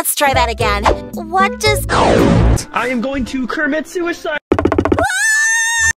Let's try that again. What does... I am going to commit suicide.